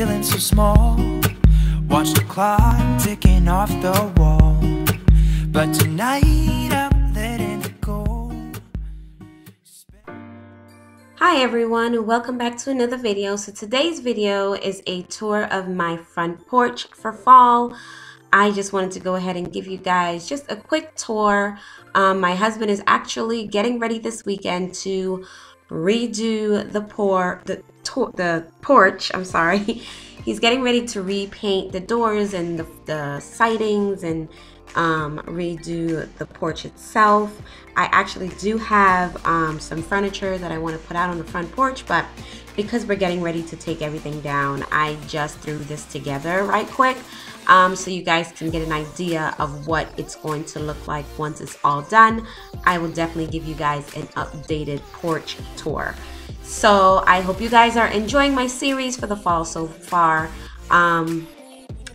feeling so small. Watch the clock ticking off the wall. But tonight I'm letting it go. Hi everyone, welcome back to another video. So today's video is a tour of my front porch for fall. I just wanted to go ahead and give you guys just a quick tour. Um, my husband is actually getting ready this weekend to redo the pour the the porch. I'm sorry. He's getting ready to repaint the doors and the, the sidings and um, redo the porch itself. I actually do have um, some furniture that I want to put out on the front porch, but because we're getting ready to take everything down, I just threw this together right quick um, so you guys can get an idea of what it's going to look like once it's all done. I will definitely give you guys an updated porch tour. So I hope you guys are enjoying my series for the fall so far. Um,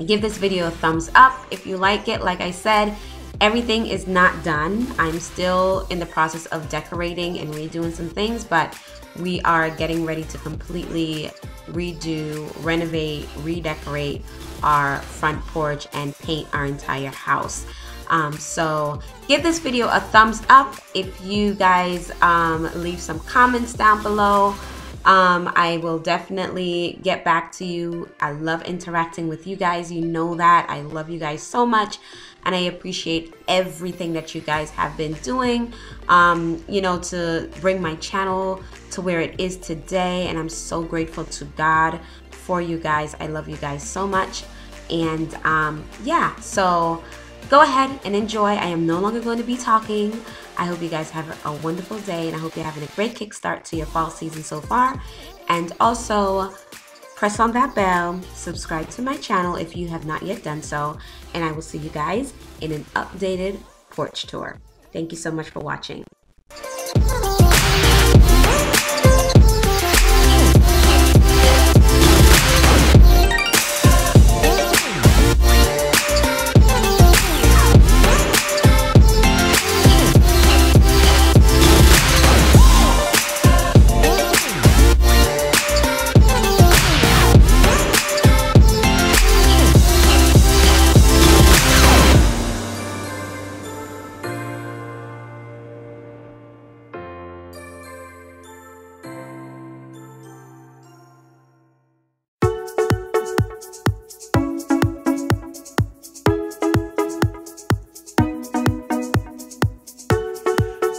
give this video a thumbs up if you like it. Like I said, everything is not done. I'm still in the process of decorating and redoing some things, but we are getting ready to completely redo, renovate, redecorate our front porch and paint our entire house. Um, so give this video a thumbs up if you guys um, leave some comments down below. Um, I will definitely get back to you. I love interacting with you guys. You know that. I love you guys so much. And I appreciate everything that you guys have been doing, um, you know, to bring my channel to where it is today. And I'm so grateful to God for you guys. I love you guys so much. And um, yeah, so go ahead and enjoy. I am no longer going to be talking. I hope you guys have a wonderful day and I hope you're having a great kickstart to your fall season so far. And also, press on that bell, subscribe to my channel if you have not yet done so, and I will see you guys in an updated porch tour. Thank you so much for watching.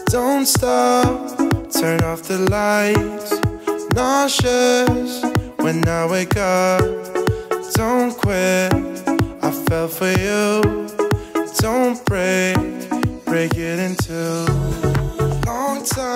Don't stop, turn off the lights. Nauseous when I wake up. Don't quit, I fell for you. Don't break, break it in two. Long time